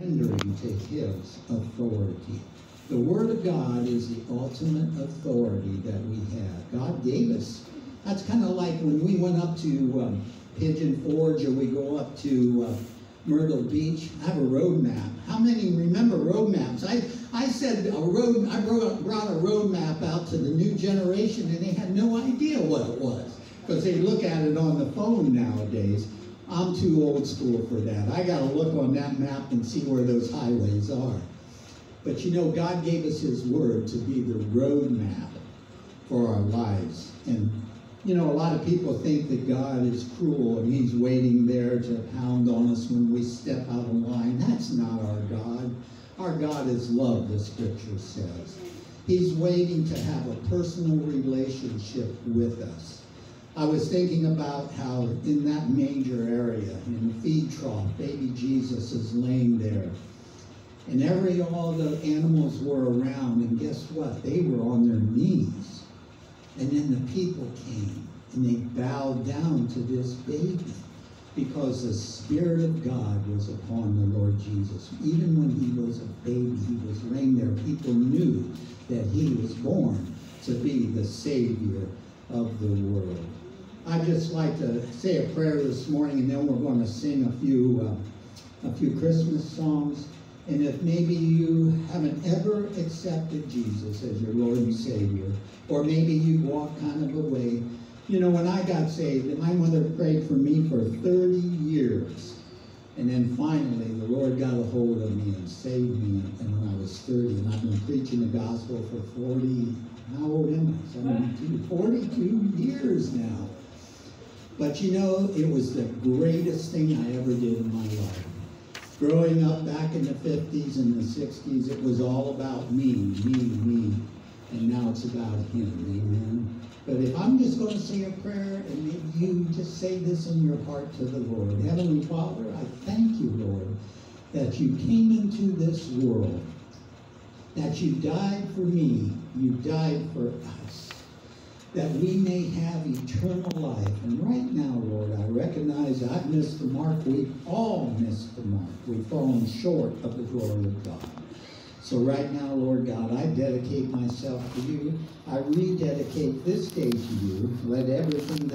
to His authority. The Word of God is the ultimate authority that we have. God gave us. That's kind of like when we went up to um, Pigeon Forge or we go up to uh, Myrtle Beach. I have a road map. How many remember road maps? I, I said a road. I brought, brought a road map out to the new generation, and they had no idea what it was because they look at it on the phone nowadays. I'm too old school for that. I got to look on that map and see where those highways are. But you know, God gave us His Word to be the road map for our lives. And you know, a lot of people think that God is cruel and He's waiting there to pound on us when we step out of line. That's not our God. Our God is love, the scripture says. He's waiting to have a personal relationship with us. I was thinking about how in that manger area, in the feed trough, baby Jesus is laying there. And every all the animals were around, and guess what? They were on their knees. And then the people came and they bowed down to this baby because the Spirit of God was upon the Lord Jesus. Even when he was a baby, he was laying there. People knew that he was born to be the Savior of the world. I'd just like to say a prayer this morning, and then we're going to sing a few, uh, a few Christmas songs. And if maybe you haven't ever accepted Jesus as your Lord and Savior, or maybe you walk kind of away, you know, when I got saved, my mother prayed for me for 30 years. And then finally, the Lord got a hold of me and saved me and when I was 30. And I've been preaching the gospel for 40, how old am I? 72, 42 years now. But you know, it was the greatest thing I ever did in my life. Growing up back in the 50s and the 60s, it was all about me, me, me. And now it's about him, amen. But if I'm just going to say a prayer and maybe you just say this in your heart to the Lord. Heavenly Father, I thank you, Lord, that you came into this world, that you died for me, you died for us, that we may have eternal life. And right now, Lord, I recognize I've missed the mark. We've all missed the mark. We've fallen short of the glory of God. So right now, Lord God, I dedicate myself to you. I rededicate this day to you. Let everything that